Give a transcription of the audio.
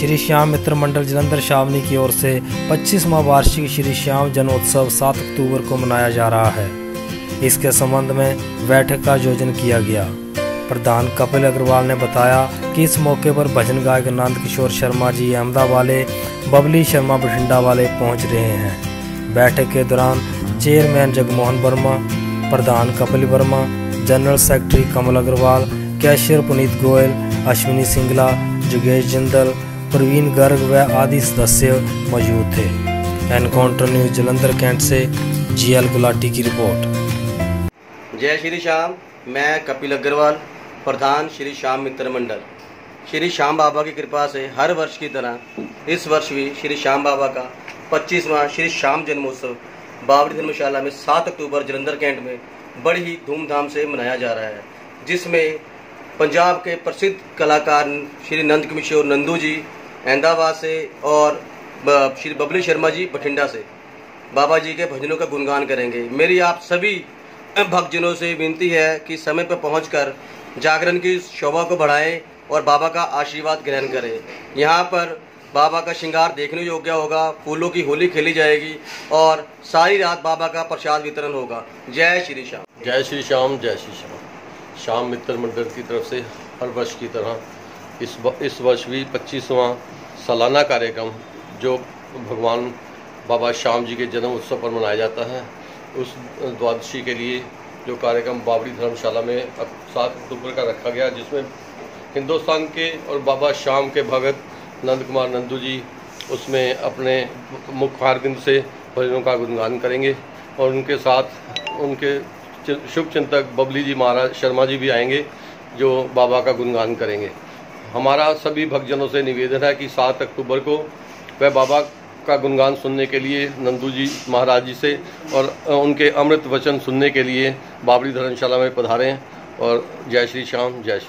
श्री श्याम मित्र मंडल जलंधर शावनी की ओर से 25वां वार्षिक श्री श्याम जन्मोत्सव 7 अक्टूबर को मनाया जा रहा है। इसके संबंध में बैठक का आयोजन किया गया। प्रधान कपिल अग्रवाल ने बताया कि इस मौके पर भजन गायक नंद किशोर शर्मा जी अहमदाबाद वाले, बबली शर्मा बठिंडा वाले पहुँच रहे हैं। बैठक के दौरान चेयरमैन जगमोहन वर्मा, प्रधान Kapil Verma, general secretary Kamal Agarwal, cashier Puneet Goyal, Ashwini Singla, जोगेश Jindal Praveen Garg व आदि सदस्य मौजूद थे। एनकाउंटर न्यूज़ जलंधर कैंट से जीएल गुलाटी की रिपोर्ट। जय श्री श्याम, मैं कपिल अग्रवाल, प्रधान श्री श्याम मित्र मंडल। श्री श्याम बाबा की कृपा से हर वर्ष की तरह इस वर्ष भी श्री श्याम बाबा का 25वां श्री श्याम जन्मोत्सव बाबरी धर्मशाला में 7 अक्टूबर जलंधर कैंट में बड़ी ही धूमधाम से मनाया जा रहा है, जिसमें पंजाब के प्रसिद्ध कलाकार श्री नंद किशोर नंदू जी अहमदाबाद से और श्री बबली शर्मा जी बठिंडा से। बाबा जी के भजनों का गुणगान करेंगे। मेरी आप सभी भक्तजनों से विनती है कि समय पर पहुंचकर जागरण की शोभा को बढ़ाएँ और बाबा का आशीर्वाद ग्रहण करें। यहाँ पर बाबा का श्रृंगार देखने योग्य होगा, फूलों की होली खेली जाएगी और सारी रात बाबा का प्रसाद वितरण होगा। जय श्री श्याम। जय श्री श्याम, जय श्री श्याम। श्याम मित्र मंडल की तरफ़ से हर वर्ष की तरह इस इस वर्ष भी पच्चीसवां सालाना कार्यक्रम जो भगवान बाबा श्याम जी के जन्म उत्सव पर मनाया जाता है, उस द्वादशी के लिए जो कार्यक्रम बाबरी धर्मशाला में सात अक्टूबर का रखा गया, जिसमें हिंदुस्तान के और बाबा श्याम के भगत नंद कुमार नंदू जी उसमें अपने मुख्य हारबिंद से भजनों का गुणगान करेंगे और उनके साथ उनके शुभ चिंतक बबली जी महाराज शर्मा जी भी आएँगे, जो बाबा का गुणगान करेंगे। हमारा सभी भक्तजनों से निवेदन है कि सात अक्टूबर को वह बाबा का गुणगान सुनने के लिए नंदू जी महाराज जी से और उनके अमृत वचन सुनने के लिए बाबरी धर्मशाला में पधारें और जय श्री श्याम, जय श्री